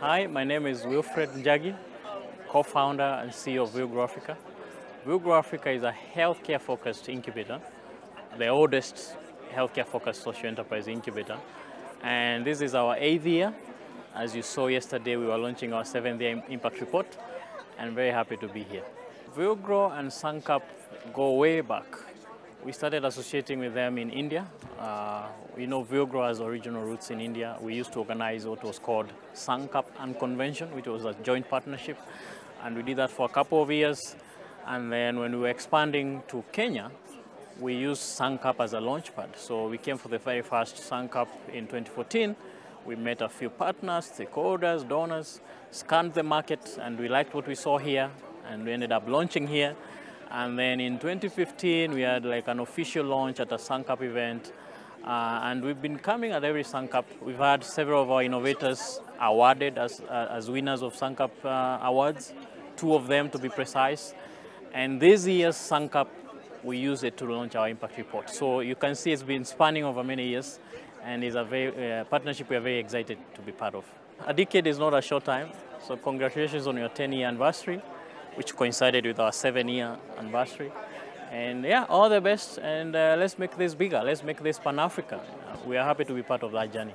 Hi, my name is Wilfred Njagi, co-founder and CEO of Vilgro Africa. Vilgro Africa is a healthcare-focused incubator, the oldest healthcare-focused social enterprise incubator. And this is our eighth year. As you saw yesterday, we were launching our seventh year impact report, and very happy to be here. Vilgro and Sankalp go way back. We started associating with them in India. Uh, you know, Vilgro has original roots in India. We used to organize what was called Sancap and Convention, which was a joint partnership. And we did that for a couple of years. And then when we were expanding to Kenya, we used Sankalp as a launchpad. So we came for the very first Sankalp in 2014. We met a few partners, stakeholders, donors, scanned the market, and we liked what we saw here, and we ended up launching here. And then in 2015, we had like an official launch at a Sankalp event. Uh, and we've been coming at every Sankalp. We've had several of our innovators awarded as, uh, as winners of Sankalp uh, awards, two of them to be precise. And this year's Sankalp, we use it to launch our impact report. So you can see it's been spanning over many years and is a very, uh, partnership we are very excited to be part of. A decade is not a short time, so congratulations on your 10 year anniversary which coincided with our seven year anniversary. And yeah, all the best, and uh, let's make this bigger. Let's make this Pan Africa. We are happy to be part of that journey.